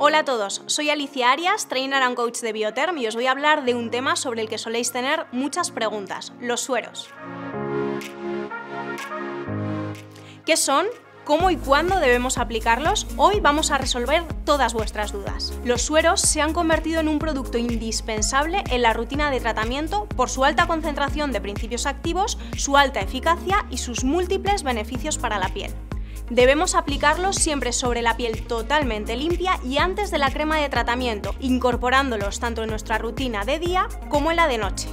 Hola a todos, soy Alicia Arias, trainer and coach de Bioterm y os voy a hablar de un tema sobre el que soléis tener muchas preguntas, los sueros. ¿Qué son? ¿Cómo y cuándo debemos aplicarlos? Hoy vamos a resolver todas vuestras dudas. Los sueros se han convertido en un producto indispensable en la rutina de tratamiento por su alta concentración de principios activos, su alta eficacia y sus múltiples beneficios para la piel. Debemos aplicarlos siempre sobre la piel totalmente limpia y antes de la crema de tratamiento, incorporándolos tanto en nuestra rutina de día como en la de noche.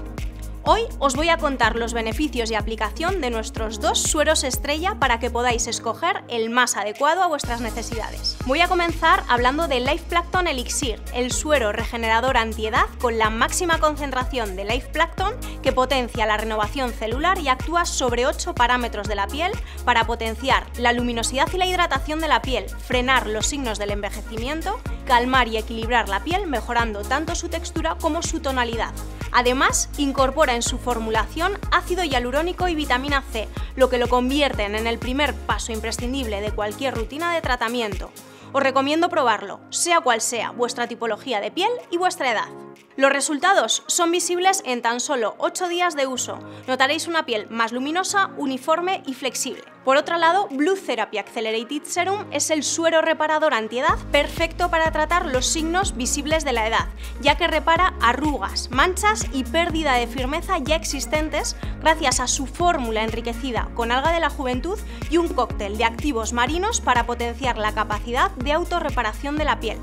Hoy os voy a contar los beneficios y aplicación de nuestros dos sueros estrella para que podáis escoger el más adecuado a vuestras necesidades. Voy a comenzar hablando de Life Plankton Elixir, el suero regenerador antiedad con la máxima concentración de Life Plankton que potencia la renovación celular y actúa sobre 8 parámetros de la piel para potenciar la luminosidad y la hidratación de la piel, frenar los signos del envejecimiento, calmar y equilibrar la piel mejorando tanto su textura como su tonalidad. Además, incorpora en su formulación ácido hialurónico y vitamina C, lo que lo convierten en el primer paso imprescindible de cualquier rutina de tratamiento. Os recomiendo probarlo, sea cual sea vuestra tipología de piel y vuestra edad. Los resultados son visibles en tan solo 8 días de uso. Notaréis una piel más luminosa, uniforme y flexible. Por otro lado, Blue Therapy Accelerated Serum es el suero reparador antiedad perfecto para tratar los signos visibles de la edad, ya que repara arrugas, manchas y pérdida de firmeza ya existentes gracias a su fórmula enriquecida con alga de la juventud y un cóctel de activos marinos para potenciar la capacidad de autorreparación de la piel.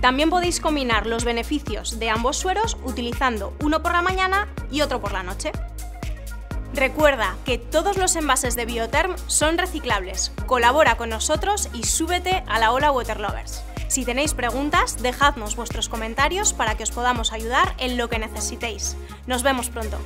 También podéis combinar los beneficios de ambos sueros utilizando uno por la mañana y otro por la noche. Recuerda que todos los envases de Biotherm son reciclables. Colabora con nosotros y súbete a la ola Waterlovers. Si tenéis preguntas, dejadnos vuestros comentarios para que os podamos ayudar en lo que necesitéis. Nos vemos pronto.